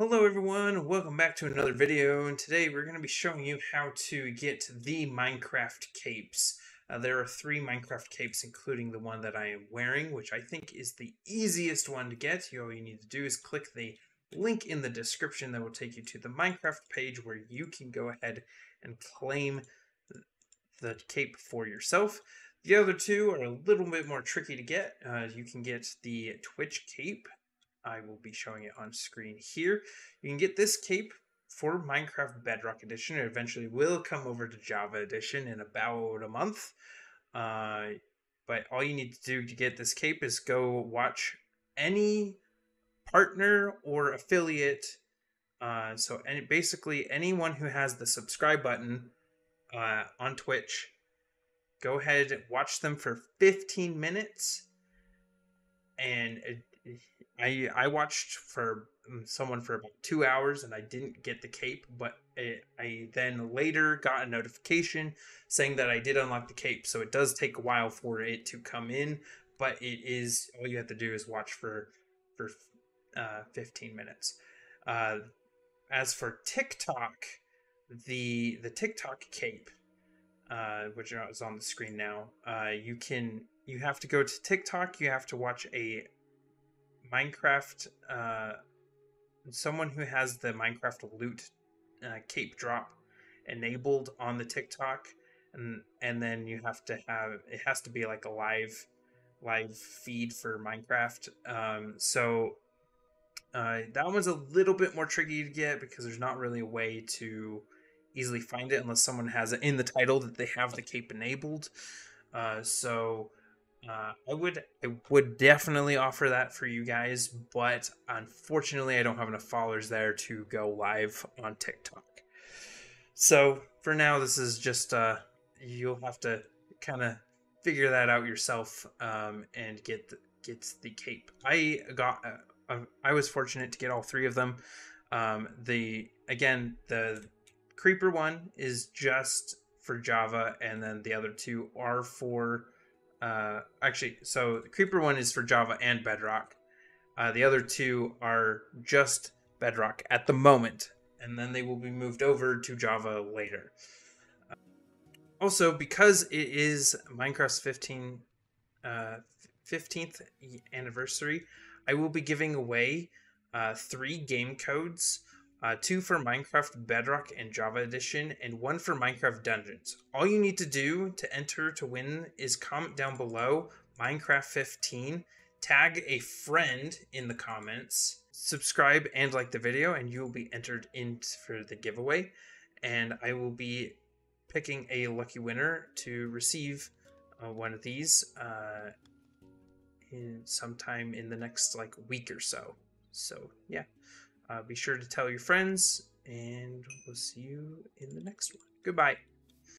Hello everyone, welcome back to another video, and today we're going to be showing you how to get the Minecraft capes. Uh, there are three Minecraft capes, including the one that I am wearing, which I think is the easiest one to get. All you need to do is click the link in the description that will take you to the Minecraft page where you can go ahead and claim the cape for yourself. The other two are a little bit more tricky to get. Uh, you can get the Twitch cape, I will be showing it on screen here. You can get this cape for Minecraft Bedrock Edition. It eventually will come over to Java Edition in about a month. Uh, but all you need to do to get this cape is go watch any partner or affiliate. Uh, so any, basically anyone who has the subscribe button uh, on Twitch, go ahead and watch them for 15 minutes and I I watched for mm, someone for about two hours and I didn't get the cape, but it, I then later got a notification saying that I did unlock the cape. So it does take a while for it to come in, but it is all you have to do is watch for for uh, 15 minutes. Uh, as for TikTok, the the TikTok cape, uh, which is on the screen now, uh, you can you have to go to TikTok. You have to watch a Minecraft, uh, someone who has the Minecraft loot uh, cape drop enabled on the TikTok, and and then you have to have it has to be like a live live feed for Minecraft. Um, so uh, that one's a little bit more tricky to get because there's not really a way to easily find it unless someone has it in the title that they have the cape enabled. Uh, so uh, I would I would definitely offer that for you guys, but unfortunately, I don't have enough followers there to go live on TikTok. So for now, this is just uh, you'll have to kind of figure that out yourself um, and get the, get the cape. I got uh, uh, I was fortunate to get all three of them. Um, the again the creeper one is just for Java, and then the other two are for uh, actually, so the Creeper one is for Java and Bedrock. Uh, the other two are just Bedrock at the moment, and then they will be moved over to Java later. Uh, also, because it is Minecraft's 15, uh, 15th anniversary, I will be giving away uh, three game codes uh, two for Minecraft Bedrock and Java Edition, and one for Minecraft Dungeons. All you need to do to enter to win is comment down below Minecraft 15, tag a friend in the comments, subscribe and like the video, and you will be entered in for the giveaway. And I will be picking a lucky winner to receive uh, one of these uh, in sometime in the next like week or so. So yeah. Uh, be sure to tell your friends, and we'll see you in the next one. Goodbye.